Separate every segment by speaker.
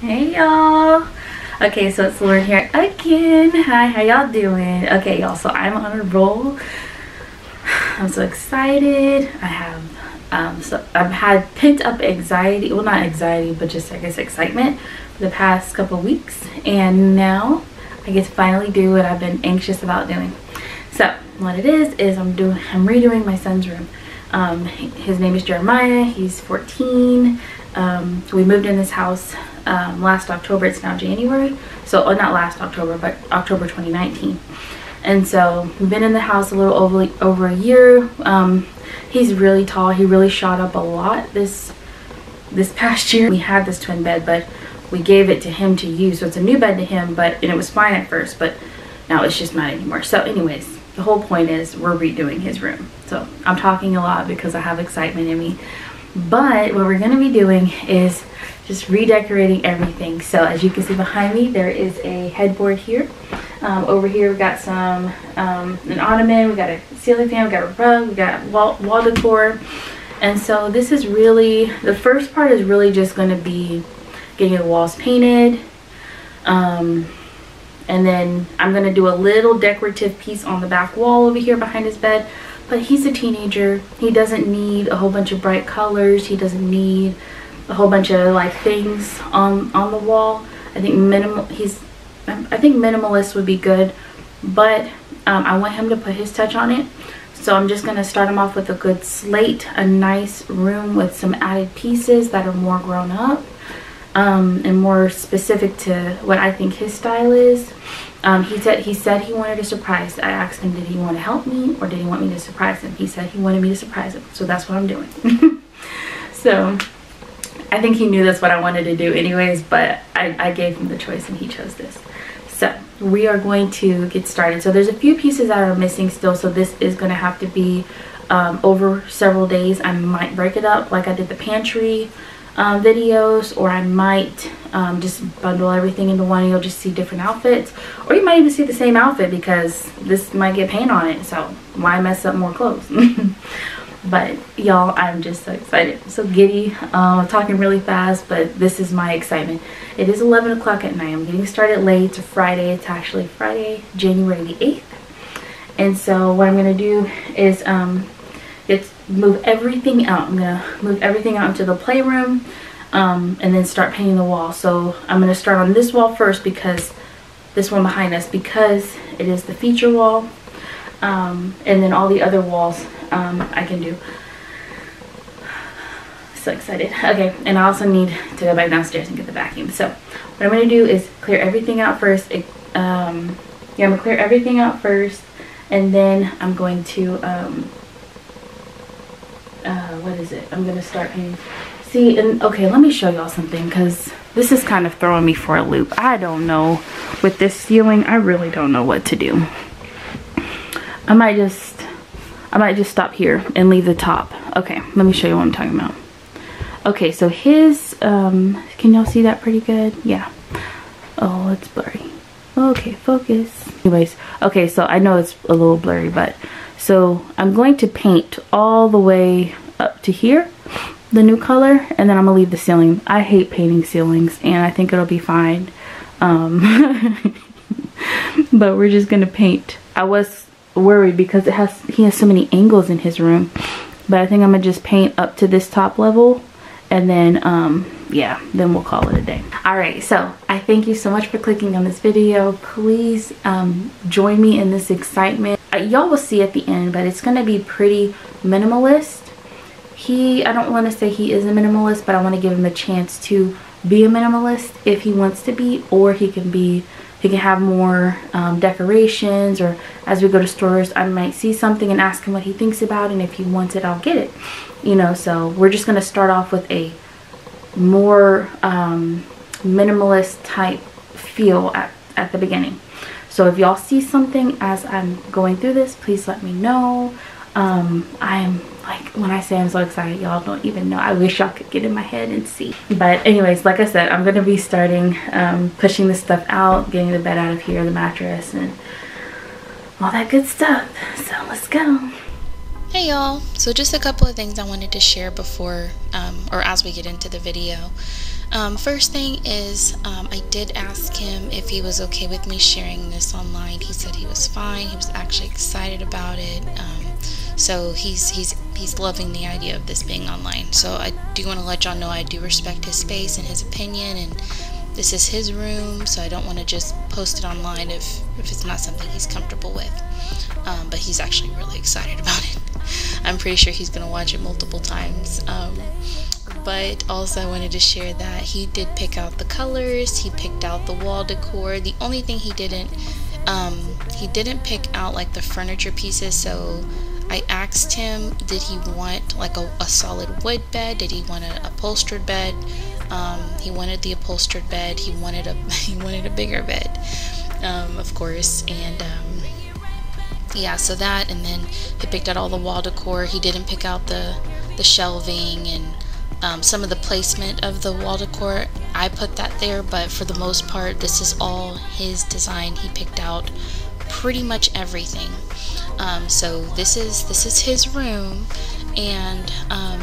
Speaker 1: Hey y'all. Okay, so it's Lauren here again. Hi, how y'all doing? Okay, y'all, so I'm on a roll. I'm so excited. I have um so I've had pent up anxiety, well not anxiety, but just I guess excitement for the past couple weeks. And now I get to finally do what I've been anxious about doing. So what it is is I'm doing I'm redoing my son's room. Um, his name is Jeremiah. He's 14. Um, we moved in this house um, last October. It's now January. So, oh, not last October, but October 2019. And so, we've been in the house a little over, over a year. Um, he's really tall. He really shot up a lot this this past year. We had this twin bed, but we gave it to him to use. So, it's a new bed to him, but and it was fine at first, but now it's just not anymore. So, anyways, the whole point is we're redoing his room. So I'm talking a lot because I have excitement in me. But what we're going to be doing is just redecorating everything. So as you can see behind me, there is a headboard here. Um, over here, we got some, um, an ottoman, we got a ceiling fan, we got a rug, we got wall, wall decor. And so this is really, the first part is really just going to be getting the walls painted, um, and then I'm going to do a little decorative piece on the back wall over here behind his bed. But he's a teenager. He doesn't need a whole bunch of bright colors. He doesn't need a whole bunch of like things on on the wall. I think minimal he's I think minimalist would be good, but um, I want him to put his touch on it. So I'm just going to start him off with a good slate, a nice room with some added pieces that are more grown up um, and more specific to what I think his style is. Um, he said he said he wanted a surprise. I asked him, did he want to help me or did he want me to surprise him? He said he wanted me to surprise him, so that's what I'm doing. so I think he knew that's what I wanted to do anyways, but I, I gave him the choice and he chose this. So we are going to get started. So there's a few pieces that are missing still, so this is going to have to be um, over several days. I might break it up like I did the pantry um, videos or I might um, just bundle everything into one. You'll just see different outfits. Or you might even see the same outfit because this might get paint on it. So why mess up more clothes? But y'all I'm just so excited. So giddy uh, talking really fast but this is my excitement. It is 11 o'clock at night. I'm getting started late. A Friday. It's actually Friday January the 8th and so what I'm gonna do is um, it's move everything out. I'm gonna move everything out into the playroom um, and then start painting the wall. So I'm gonna start on this wall first because this one behind us because it is the feature wall um, and then all the other walls um, I can do. So excited. Okay, and I also need to go back downstairs and get the vacuum. So what I'm gonna do is clear everything out first. It, um, yeah, I'm gonna clear everything out first and then I'm going to um, uh, what is it? I'm gonna start painting. See, and okay, let me show y'all something because this is kind of throwing me for a loop. I don't know. With this ceiling, I really don't know what to do. I might just, I might just stop here and leave the top. Okay, let me show you what I'm talking about. Okay, so his, um, can y'all see that pretty good? Yeah. Oh, it's blurry. Okay, focus. Anyways, okay, so I know it's a little blurry, but so I'm going to paint all the way up to here, the new color, and then I'm gonna leave the ceiling. I hate painting ceilings and I think it'll be fine. Um, but we're just gonna paint. I was worried because it has he has so many angles in his room. But I think I'm gonna just paint up to this top level and then um yeah then we'll call it a day all right so i thank you so much for clicking on this video please um join me in this excitement y'all will see at the end but it's gonna be pretty minimalist. He i don't want to say he is a minimalist but i want to give him a chance to be a minimalist if he wants to be or he can be he can have more um, decorations or as we go to stores I might see something and ask him what he thinks about and if he wants it I'll get it. You know so we're just going to start off with a more um, minimalist type feel at, at the beginning so if y'all see something as I'm going through this please let me know. Um, I'm like when I say I'm so excited y'all don't even know. I wish y'all could get in my head and see. But anyways like I said I'm gonna be starting um, pushing this stuff out getting the bed out of here the mattress and all that good stuff. So let's go.
Speaker 2: Hey y'all, so just a couple of things I wanted to share before um, or as we get into the video.
Speaker 1: Um, first thing is, um, I did ask him if he was okay with me sharing this online. He said he was fine. He was actually excited about it. Um, so he's he's he's loving the idea of this being online. So I do want to let y'all know I do respect his space and his opinion, and this is his room. So I don't want to just post it online if if it's not something he's comfortable with. Um, but he's actually really excited about it. I'm pretty sure he's gonna watch it multiple times. But also I wanted to share that he did pick out the colors, he picked out the wall decor. The only thing he didn't um, he didn't pick out like the furniture pieces so I asked him did he want like a, a solid wood bed? Did he want an upholstered bed? Um, he wanted the upholstered bed. He wanted a he wanted a bigger bed um, of course and um, yeah so that and then he picked out all the wall decor. He didn't pick out the the shelving and um, some of the placement of the wall decor I put that there but for the most part this is all his design. He picked out pretty much everything. Um, so this is this is his room and um,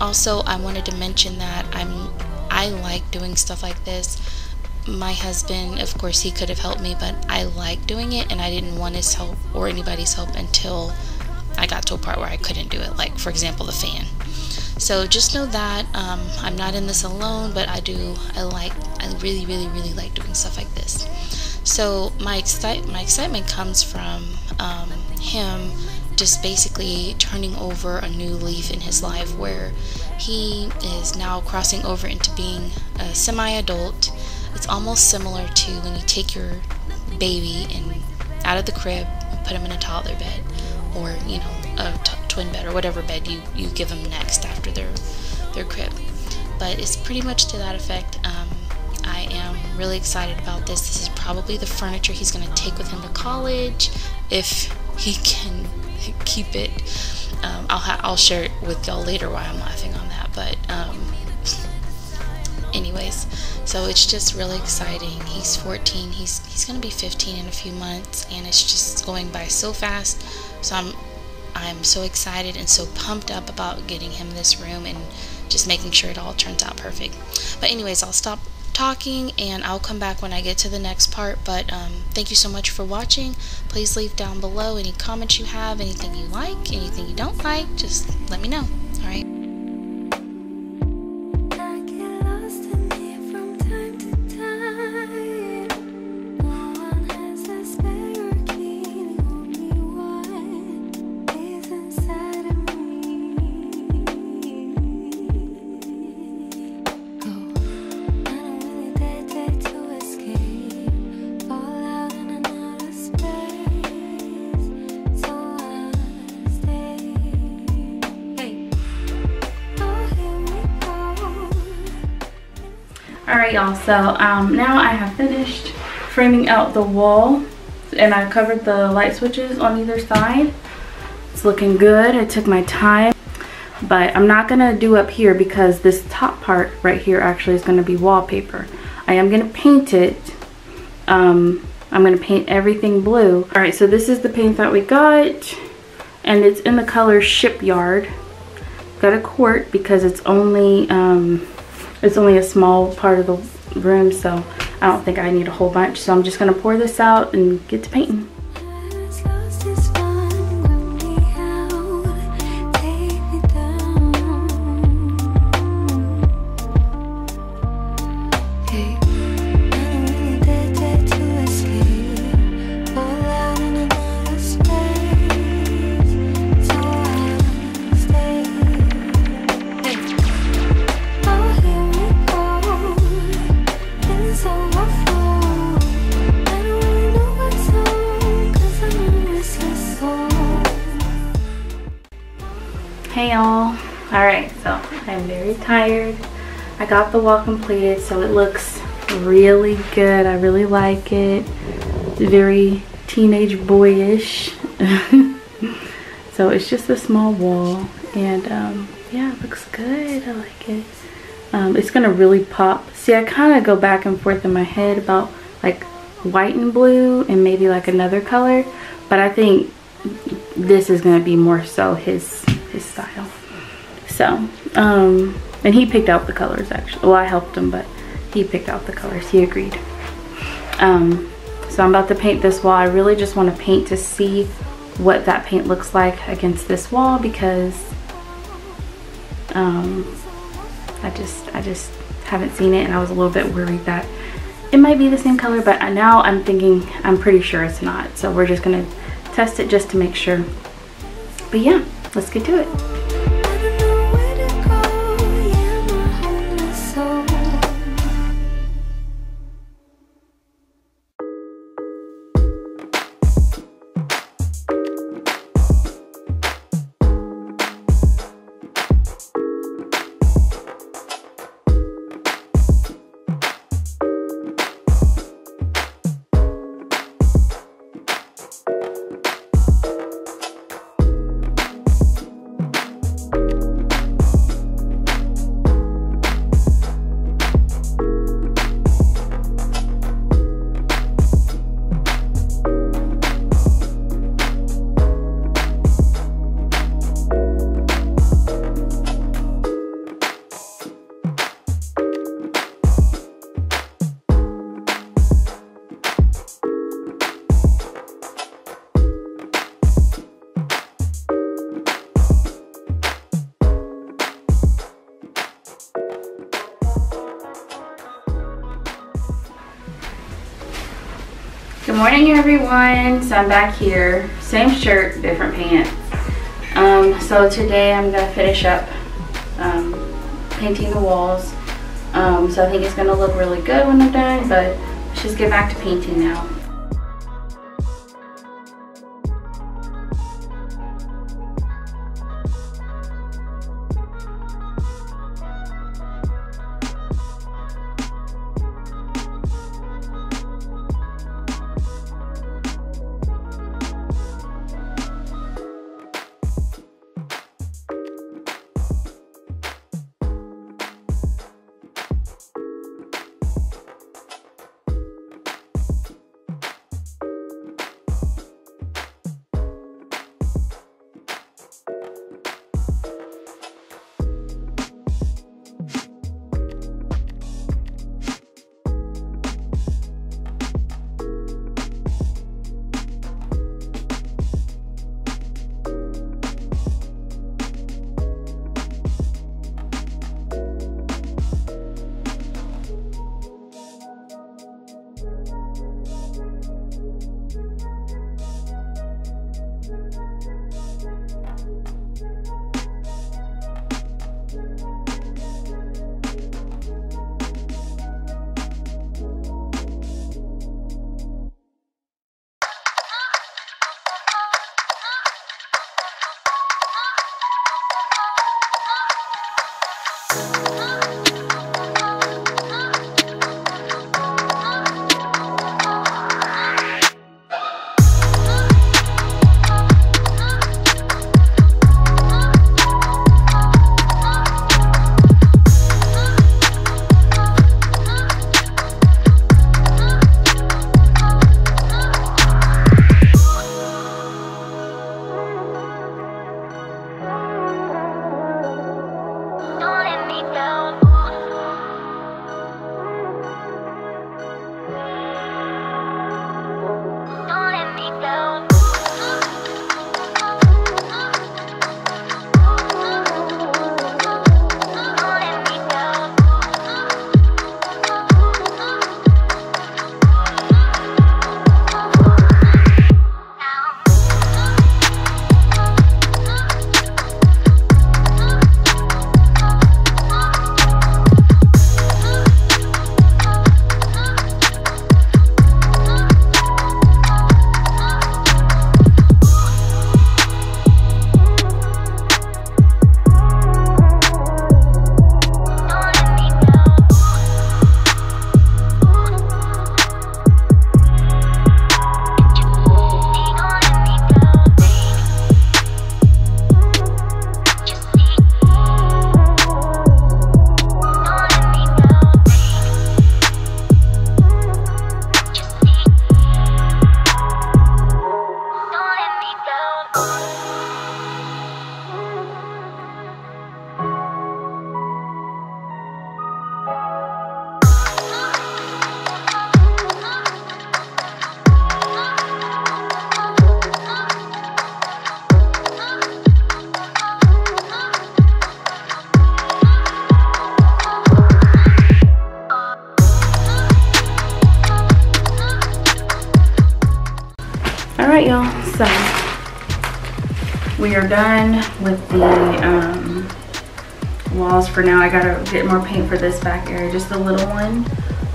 Speaker 1: also I wanted to mention that I'm I like doing stuff like this. My husband of course he could have helped me but I like doing it and I didn't want his help or anybody's help until I got to a part where I couldn't do it like for example the fan so just know that um, I'm not in this alone, but I do, I like, I really, really, really like doing stuff like this. So my, excite, my excitement comes from um, him just basically turning over a new leaf in his life where he is now crossing over into being a semi-adult. It's almost similar to when you take your baby and out of the crib put him in a toddler bed or, you know, a twin bed or whatever bed you, you give them next after their, their crib. But it's pretty much to that effect. Um, I am really excited about this. This is probably the furniture he's going to take with him to college if he can keep it. Um, I'll, I'll share it with y'all later why I'm laughing on that. But um, anyways, so it's just really exciting. He's 14. He's he's gonna be 15 in a few months, and it's just going by so fast. So I'm I'm so excited and so pumped up about getting him this room and just making sure it all turns out perfect. But anyways, I'll stop talking and I'll come back when I get to the next part. But um, thank you so much for watching. Please leave down below any comments you have, anything you like, anything you don't like. Just let me know. Alright
Speaker 3: y'all, so um, now I have finished framing out the wall and I covered the light switches on either side. It's looking good. I took my time. But I'm not to do up here because this top part right here actually is to be wallpaper. I am to paint it. Um, I'm to paint everything blue. Alright, so this is the paint that we got. And it's in the color Shipyard. Got a quart because it's only... Um, it's only a small part of the room, so I don't think I need a whole bunch. So I'm just gonna pour this out and get to painting. Got the wall completed, so it looks really good. I really like it. very teenage boyish. so it's just a small wall. And um, yeah, it looks good. I like it. Um, it's going to really pop. See, I kind of go back and forth in my head about like white and blue and maybe like another color. But I think this is going to be more so his his style. So, um,
Speaker 1: And he picked out the colors actually. Well, I helped him, but he picked out the colors. He agreed. Um, so I'm about to paint this wall. I really just want to paint to see what that paint looks like against this wall because um, I just I just haven't seen it and I was a little bit worried that it might be the same color but now I'm thinking I'm pretty sure it's not so we're just gonna test it just to make sure but yeah let's get to it everyone. So I'm back here. Same shirt, different pants. Um, so today I'm to finish up um, painting the walls. Um, so I think it's to look really good when I'm done, but let's just get back to painting now.
Speaker 3: Are done with the um, walls for now. I gotta get more paint for this back area, just a little one.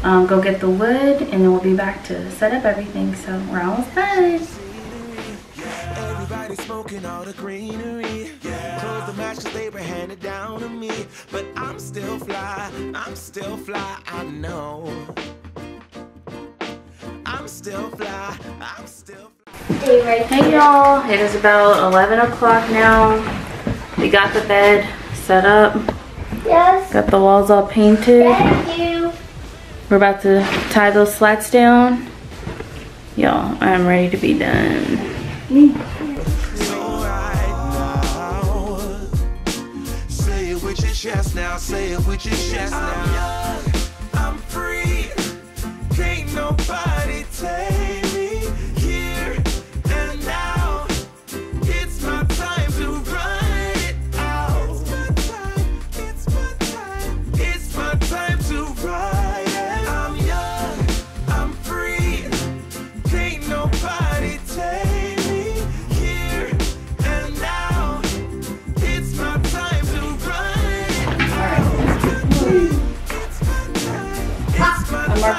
Speaker 3: Um, go get the wood and then we'll be back to set up everything. So we're almost done. Everybody smoking all the greenery. Yeah. Close the matches they were handed down to me. But I'm still fly, I'm still fly, I know. I'm still fly, I'm still fly. Hey y'all, it is about 11 o'clock now. We got the bed set up.
Speaker 4: Yes.
Speaker 3: Got the walls all painted.
Speaker 4: Thank you.
Speaker 3: We're about to tie those slats down. Y'all, I'm ready to be done. chest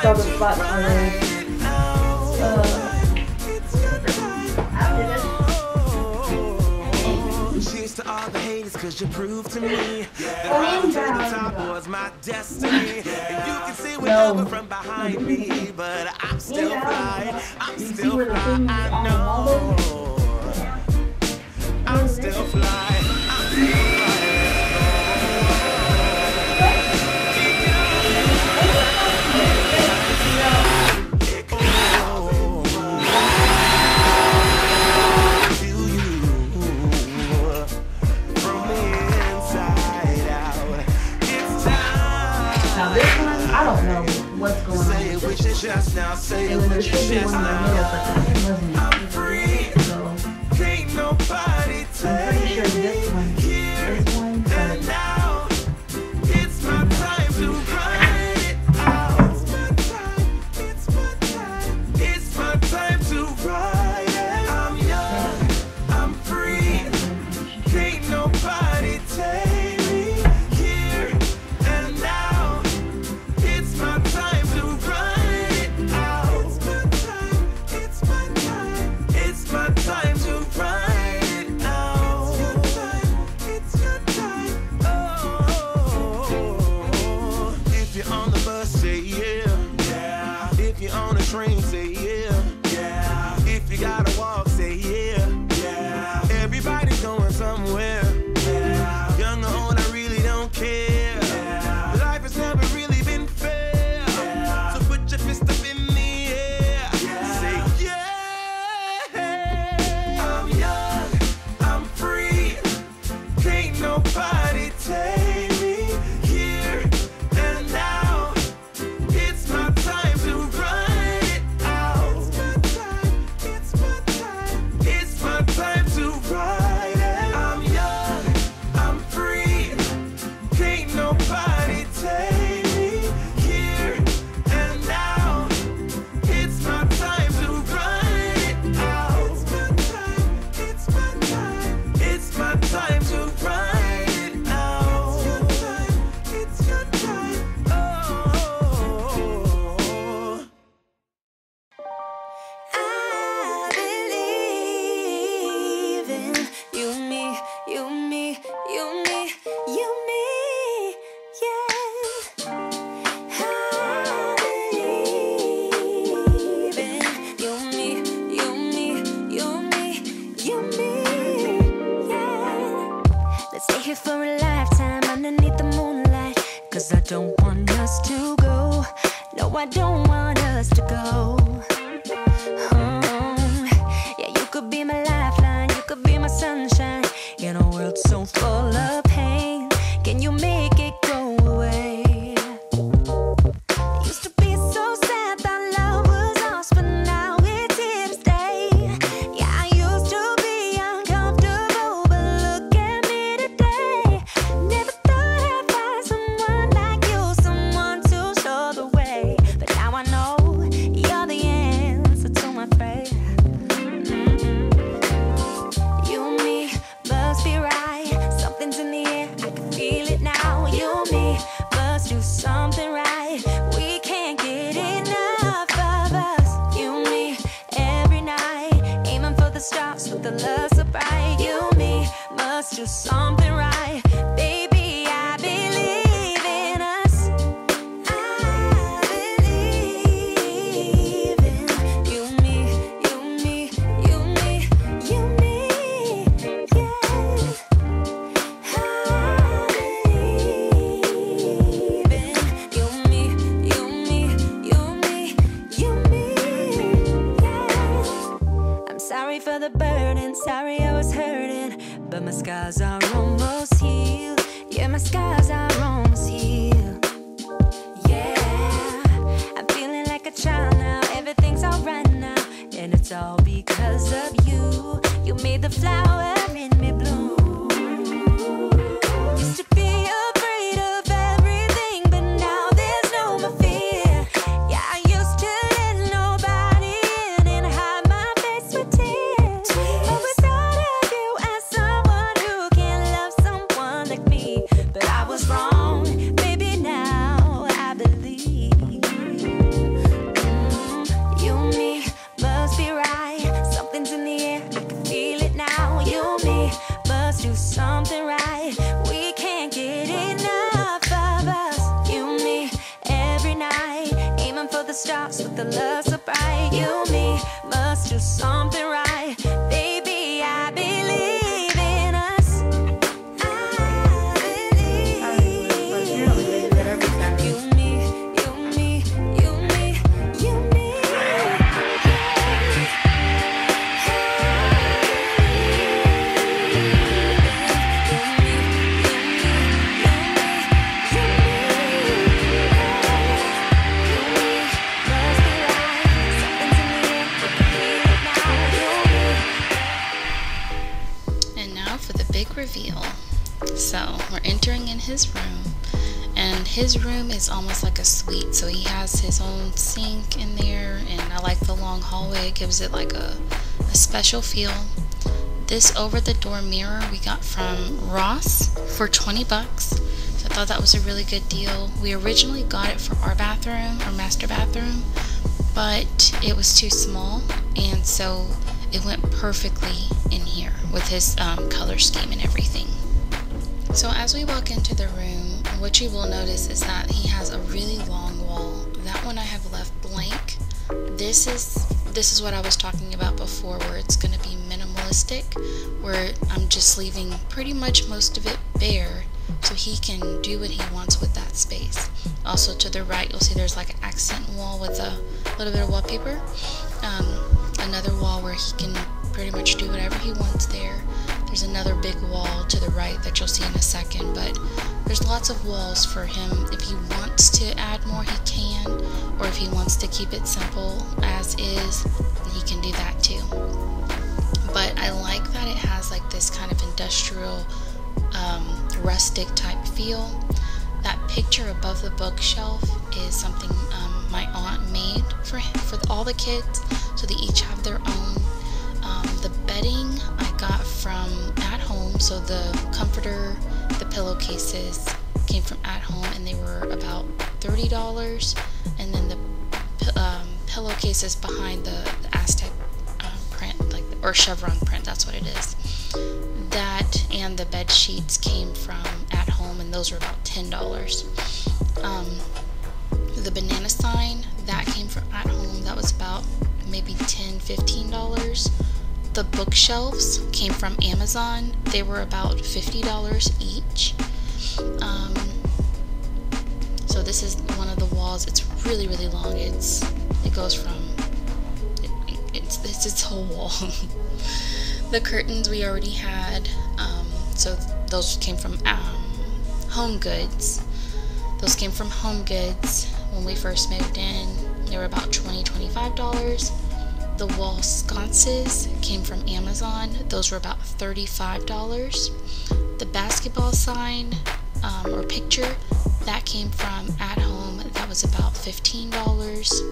Speaker 3: I marked all the spots already. Cheers to all the haters, cause you proved to me that I'm the top was my destiny. And you can see whatever from behind me, but I'm still fly. I'm still fly. I know. I'm still fly. I'm still fly. Chest now, say it with your chest now. I'm free, can't nobody take I'm train, say
Speaker 4: Cause I don't want us to go. No, I don't want us to go. home. Yeah, you could be my lifeline, you could be my sunshine in a world so full of pain. Can you make the love so bright you me must
Speaker 1: just song is almost like a suite. So he has his own sink in there, and I like the long hallway. It gives it like a, a special feel. This over the door mirror we got from Ross for 20 bucks. So I thought that was a really good deal. We originally got it for our bathroom, our master bathroom, but it was too small, and so it went perfectly in here with his um, color scheme and everything. So as we walk into the room, what you will notice is that he has a really long wall. That one I have left blank. This is this is what I was talking about before where it's going to be minimalistic where I'm just leaving pretty much most of it bare so he can do what he wants with that space. Also to the right you'll see there's like an accent wall with a little bit of wallpaper. Um, another wall where he can pretty much do whatever he wants there. There's another big wall to the right that you'll see in a second, but there's lots of walls for him. If he wants to add more, he can, or if he wants to keep it simple as is, he can do that too. But I like that it has like this kind of industrial, um, rustic type feel. That picture above the bookshelf is something um, my aunt made for him, for all the kids, so they each have their own. Um, the bedding I got from At Home, so the comforter, the pillowcases came from At Home, and they were about thirty dollars. And then the um, pillowcases behind the, the Aztec um, print, like or chevron print, that's what it is. That and the bed sheets came from At Home, and those were about ten dollars. Um, the banana sign that came from At Home, that was about maybe $10, 15 dollars the bookshelves came from amazon. They were about 50 dollars each. Um, so this is one of the walls. It's really really long. It's it goes from it, it's, it's its whole wall. The curtains we already had um, so those came from um, home goods. Those came from home goods when we first moved in. They were about $20, 25 dollars the wall sconces came from amazon those were about 35 dollars the basketball sign um, or picture that came from at home that was about 15 dollars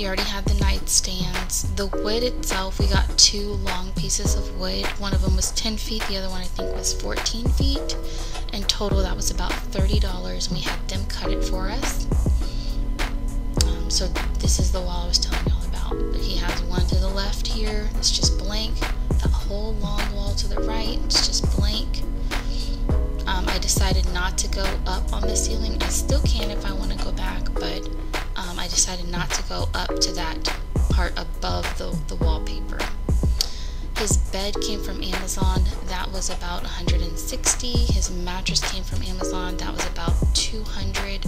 Speaker 1: he already had the nightstands. The wood itself, we got two long pieces of wood. One of them was 10 feet, the other one I think was 14 feet. In total, that was about $30, and we had them cut it for us. So this is the wall I was telling y'all about. He has one to the left here, it's just blank. That whole long wall to the right, it's just blank. Um, I decided not to go up on the ceiling. I still can if I want to go back, but um, I decided not to go up to that part above the, the wallpaper. His bed came from Amazon. That was about 160. His mattress came from Amazon. That was about 200.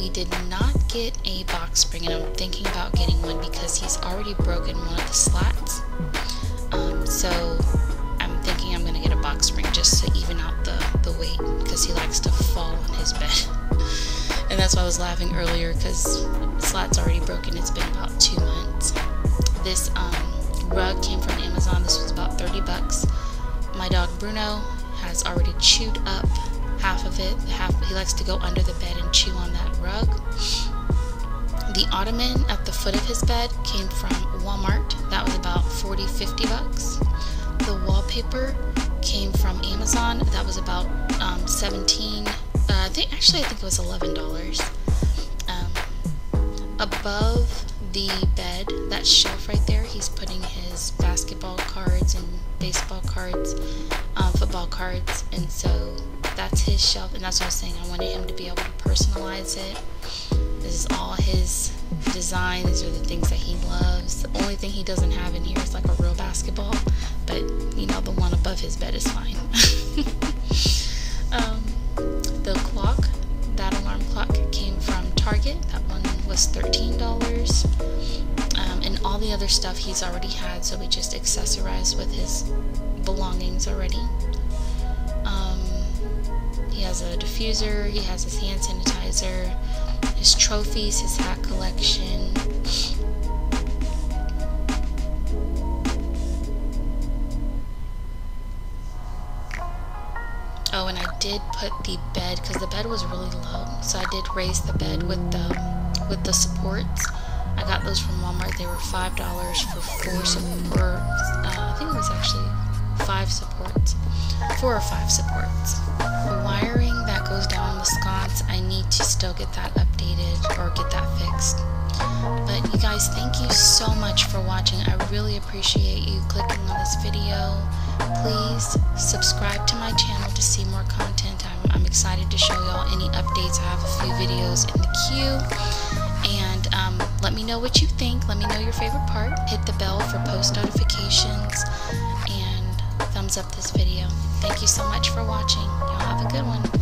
Speaker 1: We did not get a box spring, and I'm thinking about getting one because he's already broken one of the slats. Um, so I'm thinking I'm going to get a box spring just to even out the, the weight because he likes to fall on his bed. and that's why I was laughing earlier because slat's already broken. It's been about two months. This um, rug came from Amazon. This was about 30 bucks. My dog Bruno has already chewed up half of it. Half he likes to go under the bed and chew on that rug. The ottoman at the foot of his bed came from Walmart. That was about 40, 50 bucks. The wallpaper came from Amazon. That was about um, 17. Uh, I think actually I think it was 11 dollars. Um, above the bed, that shelf right there, he's putting his basketball cards and baseball cards, um, football cards, and so that's his shelf. And that's what I was saying. I wanted him to be able to personalize it. This is all his design. These are the things that he loves. The only thing he doesn't have in here is like a real basketball, but you know the one above his bed is fine. um, the clock, that alarm clock came from Target. That one was $13. Um, and all the other stuff he's already had, so we just accessorized with his belongings already. Has a diffuser, he has his hand sanitizer, his trophies, his hat collection. Oh, and I did put the bed because the bed was really low, so I did raise the bed with the with the supports. I got those from Walmart. They were five dollars for four supports. Uh, I think it was actually five supports, four or five supports. The wiring that goes down the sconce, I need to still get that updated or get that fixed. But you guys, thank you so much for watching. I really appreciate you clicking on this video. Please subscribe to my channel to see more content. I'm, I'm excited to show y'all any updates. I have a few videos in the queue. And um, let me know what you think. Let me know your favorite part. Hit the bell for post notifications. Thumbs up this video. Thank you so much for watching. Y'all have a good one.